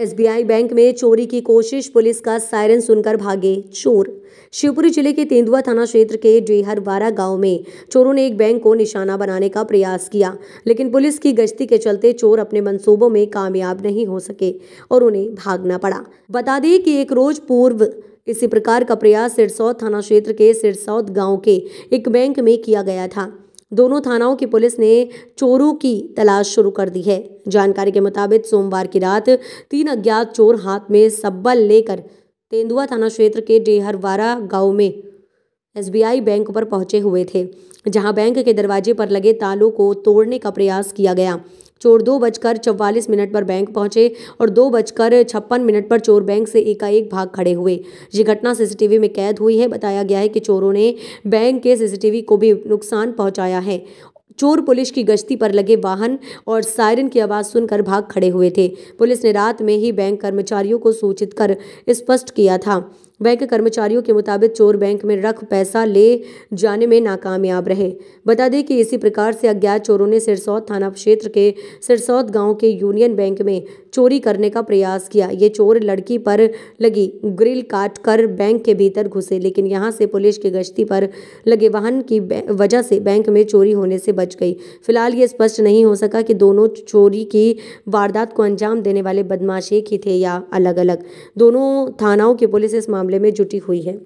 SBI bank में चोरी की कोशिश, पुलिस का सायरन सुनकर भागे चोर। शिवपुरी ज़िले के तेंदुआ थाना क्षेत्र के डेहरवारा गाँव में चोरों ने एक बैंक को निशाना बनाने का प्रयास किया, लेकिन पुलिस की गश्ती के चलते चोर अपने मंसूबों में कामयाब नहीं हो सके और उन्हें भागना पड़ा। बता दें कि एक रोज पूर्व इसी प्रकार का प्रयास सिरसौद थाना क्षेत्र के सिरसौद गाँव के एक बैंक में किया गया था। दोनों थानाओं की पुलिस ने चोरों की तलाश शुरू कर दी है। जानकारी के मुताबिक सोमवार की रात तीन अज्ञात चोर हाथ में सब्बल लेकर तेंदुआ थाना क्षेत्र के डेहरवारा गाँव में एसबीआई बैंक पर पहुँचे हुए थे, जहाँ बैंक के दरवाजे पर लगे तालों को तोड़ने का प्रयास किया गया। चोर दो बजकर चौवालीस मिनट पर बैंक पहुँचे और दो बजकर छप्पन मिनट पर चोर बैंक से एकाएक भाग खड़े हुए। ये घटना सीसीटीवी में कैद हुई है। बताया गया है कि चोरों ने बैंक के सीसीटीवी को भी नुकसान पहुँचाया है। चोर पुलिस की गश्ती पर लगे वाहन और सायरन की आवाज़ सुनकर भाग खड़े हुए थे। पुलिस ने रात में ही बैंक कर्मचारियों को सूचित कर स्पष्ट किया था। बैंक कर्मचारियों के मुताबिक चोर बैंक में रख पैसा ले जाने में नाकामयाब रहे। बता दें कि इसी प्रकार से अज्ञात चोरों ने सिरसौद थाना क्षेत्र के सिरसौद गाँव के यूनियन बैंक में चोरी करने का प्रयास किया। ये चोर लड़की पर लगी ग्रिल काट कर बैंक के भीतर घुसे, लेकिन यहाँ से पुलिस की गश्ती पर लगे वाहन की वजह से बैंक में चोरी होने से बच गई। फ़िलहाल ये स्पष्ट नहीं हो सका कि दोनों चोरी की वारदात को अंजाम देने वाले बदमाश एक ही थे या अलग अलग दोनों थानाओं की पुलिस इस मामले में जुटी हुई है।